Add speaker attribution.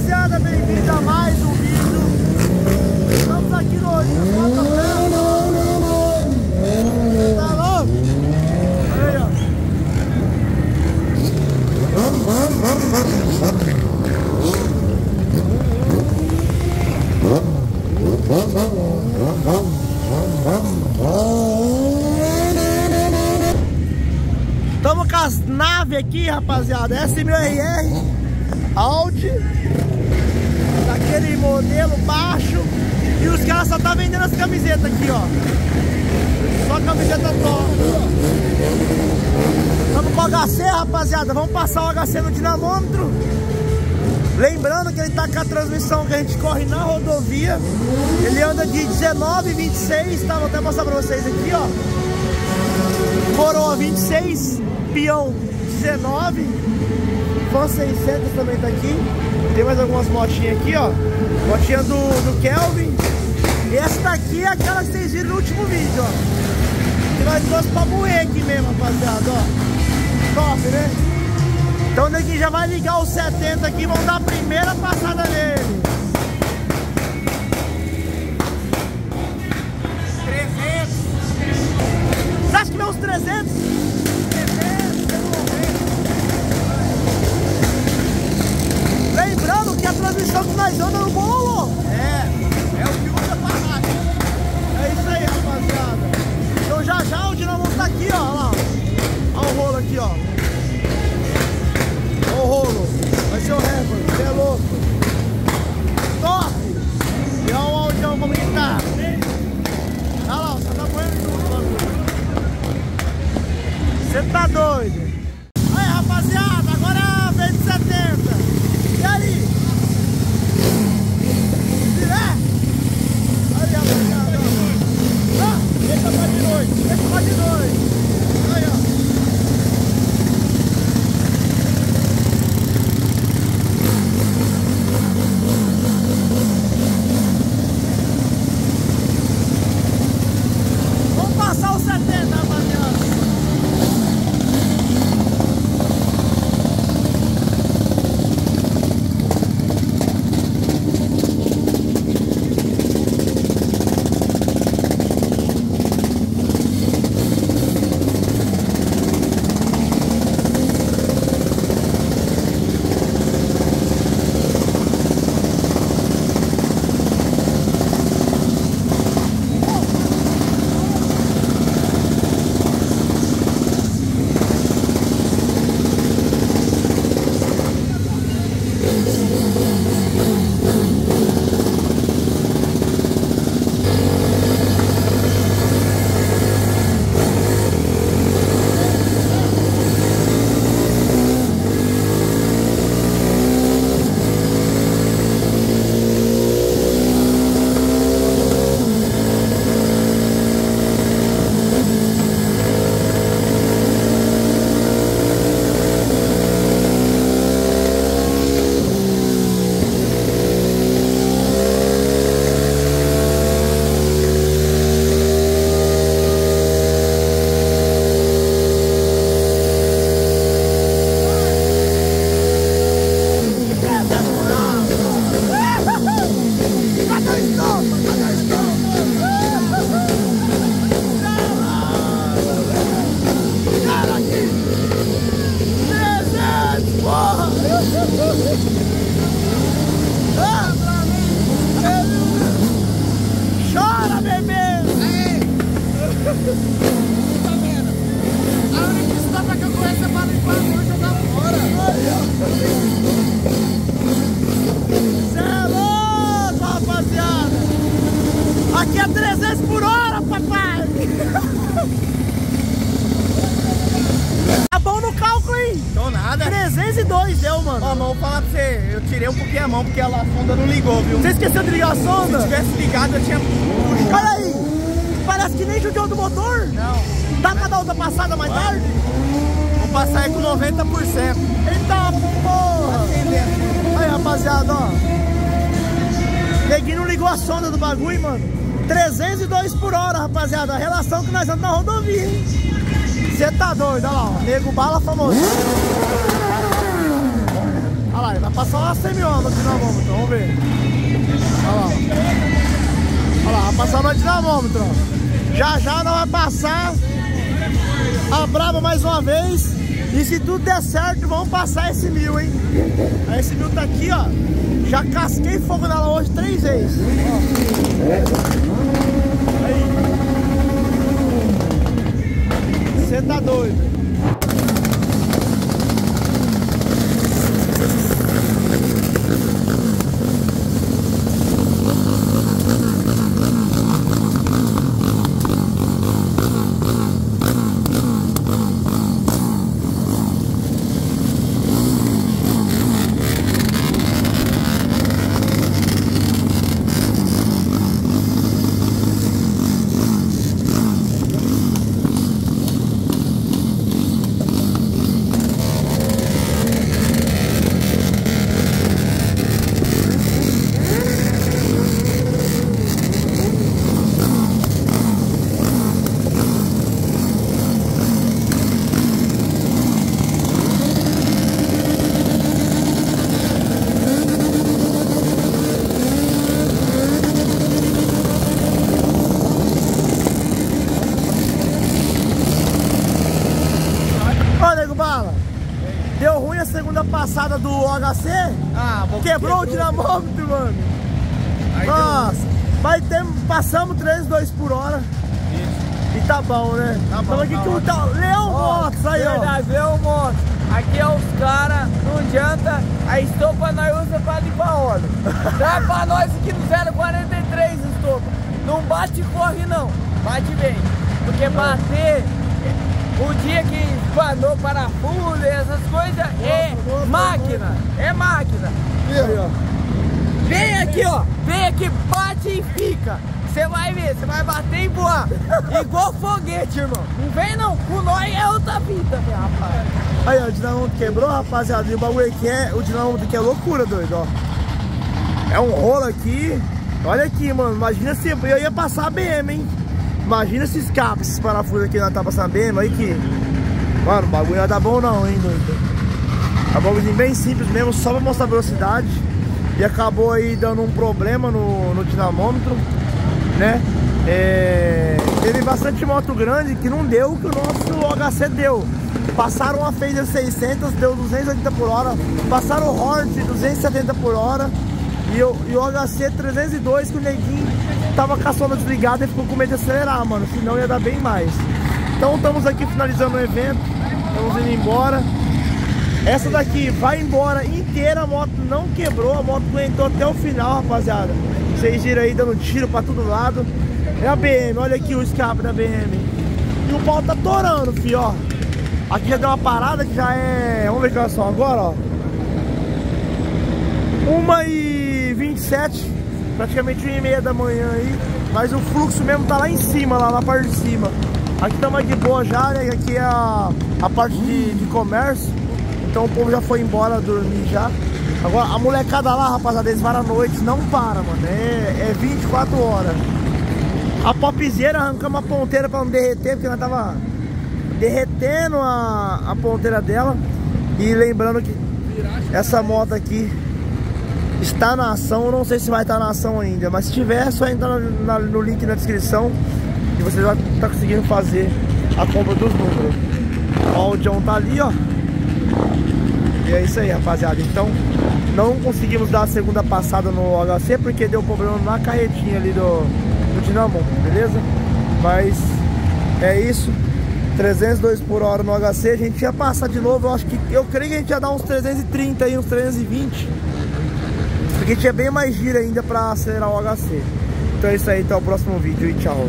Speaker 1: rapaziada, bem-vindos a mais um vídeo. Estamos aqui no Botafé. Tá louco? Aí, ó. Estamos com as naves aqui, rapaziada. Essa é meu RR Audi. Daquele modelo baixo. E os caras só tá vendendo as camisetas aqui, ó. Só camiseta top. Estamos com o HC, rapaziada. Vamos passar o HC no dinamômetro. Lembrando que ele tá com a transmissão que a gente corre na rodovia. Ele anda de 19 26, tá? Vou até mostrar pra vocês aqui, ó. Coroa 26, peão 19, Fan 600 também tá aqui. Tem mais algumas motinhas aqui, ó. Motinha do, do Kelvin. E essa daqui é aquela que vocês viram no último vídeo, ó. Que nós trouxemos pra moer aqui mesmo, rapaziada, ó. Top, né? Então neguinho já vai ligar os 70 aqui, vamos dar a primeira passada nele. 300. Você acha que vem uns 300? Que transmissão que nós andamos no bolo. É, é o que usa pra rádio. É isso aí, rapaziada. Então já já o dinamo tá aqui, ó. Olha lá. Olha o rolo aqui, ó. Olha o rolo. Vai ser o recorde. Você é louco. Top! E olha o audião como ele tá. Olha lá, você tá banhando tudo. Você tá doido? Deu, mano.
Speaker 2: Ó, mas vou falar pra você, eu tirei um pouquinho a mão porque a sonda não ligou, viu?
Speaker 1: Você esqueceu de ligar a
Speaker 2: Se
Speaker 1: sonda?
Speaker 2: tivesse ligado, eu tinha puxado.
Speaker 1: Olha aí! Parece que nem judiou do motor.
Speaker 2: Não.
Speaker 1: Dá pra dar outra passada mais tarde?
Speaker 2: Vou passar aí com 90%.
Speaker 1: Eita porra! Aí, rapaziada, ó. Neguinho não ligou a sonda do bagulho, mano. 302 por hora, rapaziada. A relação que nós andamos na rodovia, hein? Você tá doido, olha lá, ó. Nego bala famoso. Olha lá, vai passar uma semiona no dinamômetro, vamos ver. Olha lá. Olha lá, vai passar no dinamômetro. Já já não vai passar a brava mais uma vez. E se tudo der certo, vamos passar esse mil, hein? Esse mil tá aqui, ó. Já casquei fogo nela hoje três vezes. Você tá doido. Passada do OHC, ah, quebrou, o dinamômetro, mano. Aí Nossa, deu... mas tem, passamos 3, 2 por hora. Isso. E tá bom, né? Tá bom, então aqui tá com o tá, Leão Motos aí,
Speaker 2: verdade, ó. Leão Motos. Aqui é os caras, não adianta, a estopa nós usa pra limpar óleo. Traz pra nós aqui no 043 estopa. Não bate e corre não, bate bem. Porque bater o dia que espanou parafuso, essas coisas, é máquina. É máquina. Vem aqui, ó. Vem aqui, bate e fica. Você vai ver, você vai bater e voar. Igual foguete, irmão. Não vem não, com nós é outra vida, meu rapaz.
Speaker 1: Aí, ó, o dinamômetro quebrou, rapaziada. E o bagulho aqui é. O dinamômetro aqui é loucura, doido, ó. É um rolo aqui. Olha aqui, mano. Imagina se eu ia passar a BM, hein? Imagina se escapa esses parafusos aqui na tá passando BM aí que. Mano, o bagulho não dá bom não, hein, doido. É bem simples mesmo, só pra mostrar a velocidade. E acabou aí dando um problema no, no dinamômetro, né? É, teve bastante moto grande que não deu o que o nosso HC deu. Passaram a Phaser 600, deu 280 por hora. Passaram o Hornet 270 por hora. E o, e o HC 302 que o neguinho tava com a sola desligada e ficou com medo de acelerar, mano. Senão ia dar bem mais. Então estamos aqui finalizando o evento. Estamos indo embora. Essa daqui vai embora inteira, a moto não quebrou, a moto aguentou até o final, rapaziada. Vocês viram aí dando tiro pra todo lado. É a BM, olha aqui o escape da BM. E o pau tá torando, fi, ó. Aqui já deu uma parada que já é... Vamos ver que horas são agora, ó. Uma e 27, praticamente uma e meia da manhã aí. Mas o fluxo mesmo tá lá em cima, lá na parte de cima. Aqui tá mais de boa já, né? Aqui é a, a parte de, de comércio. Então o povo já foi embora dormir já. Agora, a molecada lá, rapaziada, eles varam à noite, não para, mano. É, é 24 horas. A popzeira arrancamos a ponteira pra não derreter, porque ela tava derretendo a, a ponteira dela. E lembrando que essa moto aqui está na ação, não sei se vai estar na ação ainda, mas se tiver, é só entrar no, no link na descrição e você já está conseguindo fazer a compra dos números. Ó, o John tá ali, ó. E é isso aí, rapaziada. Então, não conseguimos dar a segunda passada no HC porque deu problema na carretinha ali do, do Dinamo, beleza? Mas é isso. 302 por hora no HC, a gente ia passar de novo, eu acho que eu creio que a gente ia dar uns 330 aí, uns 320 porque tinha bem mais giro ainda pra acelerar o HC. Então é isso aí, até o próximo vídeo e tchau.